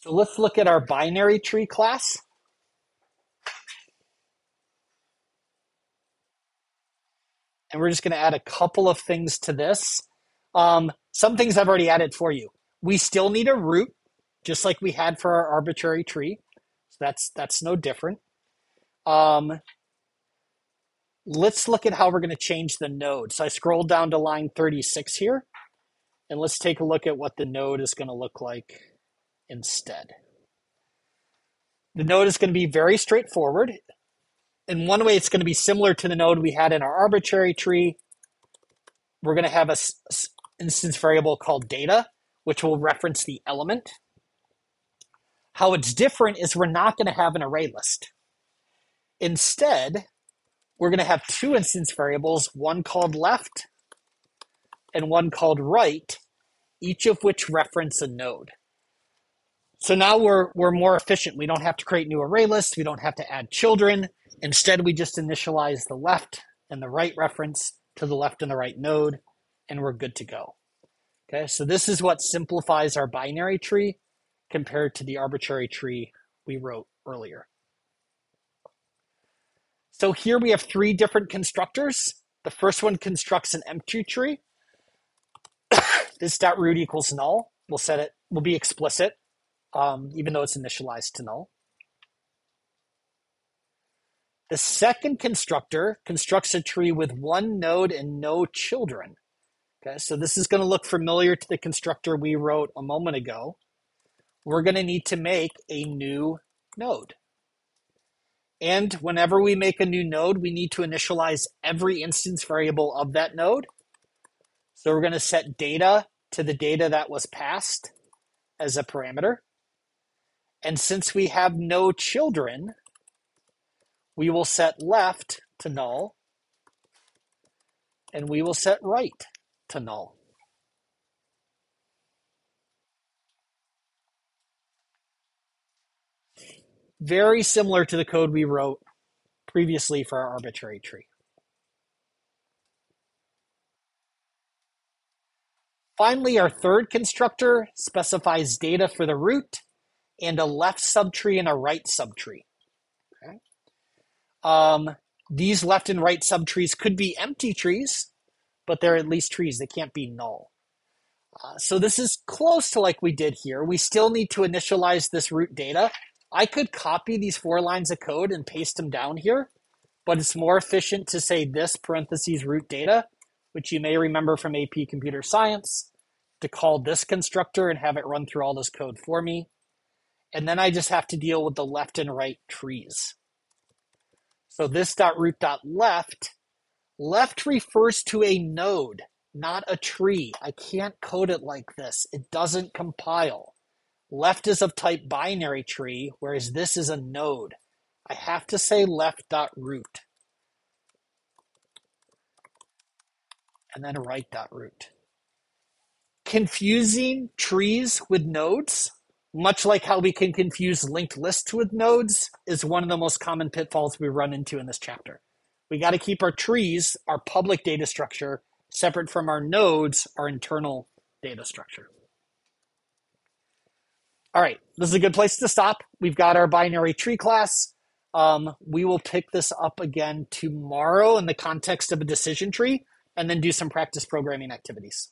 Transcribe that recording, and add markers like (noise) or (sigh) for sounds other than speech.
So let's look at our binary tree class. And we're just going to add a couple of things to this. Um, some things I've already added for you. We still need a root, just like we had for our arbitrary tree. So that's that's no different. Um, let's look at how we're going to change the node. So I scroll down to line 36 here, and let's take a look at what the node is going to look like instead. The node is going to be very straightforward. In one way, it's going to be similar to the node we had in our arbitrary tree. We're going to have a instance variable called data, which will reference the element. How it's different is we're not going to have an array list. Instead, we're going to have two instance variables, one called left and one called right, each of which reference a node. So now we're, we're more efficient. We don't have to create new array lists. We don't have to add children. Instead, we just initialize the left and the right reference to the left and the right node, and we're good to go. Okay, so this is what simplifies our binary tree compared to the arbitrary tree we wrote earlier. So here we have three different constructors. The first one constructs an empty tree. (coughs) this dot root equals null. We'll set it, We'll be explicit, um, even though it's initialized to null. The second constructor constructs a tree with one node and no children. Okay, so this is going to look familiar to the constructor we wrote a moment ago. We're going to need to make a new node. And whenever we make a new node, we need to initialize every instance variable of that node. So we're going to set data to the data that was passed as a parameter. And since we have no children, we will set left to null, and we will set right to null. very similar to the code we wrote previously for our arbitrary tree. Finally, our third constructor specifies data for the root and a left subtree and a right subtree. Okay. Um, these left and right subtrees could be empty trees, but they're at least trees. They can't be null. Uh, so this is close to like we did here. We still need to initialize this root data I could copy these four lines of code and paste them down here, but it's more efficient to say this parentheses root data, which you may remember from AP Computer Science, to call this constructor and have it run through all this code for me. And then I just have to deal with the left and right trees. So this dot root dot left, left refers to a node, not a tree. I can't code it like this. It doesn't compile. Left is of type binary tree, whereas this is a node. I have to say left dot root. And then right dot root. Confusing trees with nodes, much like how we can confuse linked lists with nodes, is one of the most common pitfalls we run into in this chapter. We got to keep our trees, our public data structure, separate from our nodes, our internal data structure. All right, this is a good place to stop. We've got our binary tree class. Um, we will pick this up again tomorrow in the context of a decision tree and then do some practice programming activities.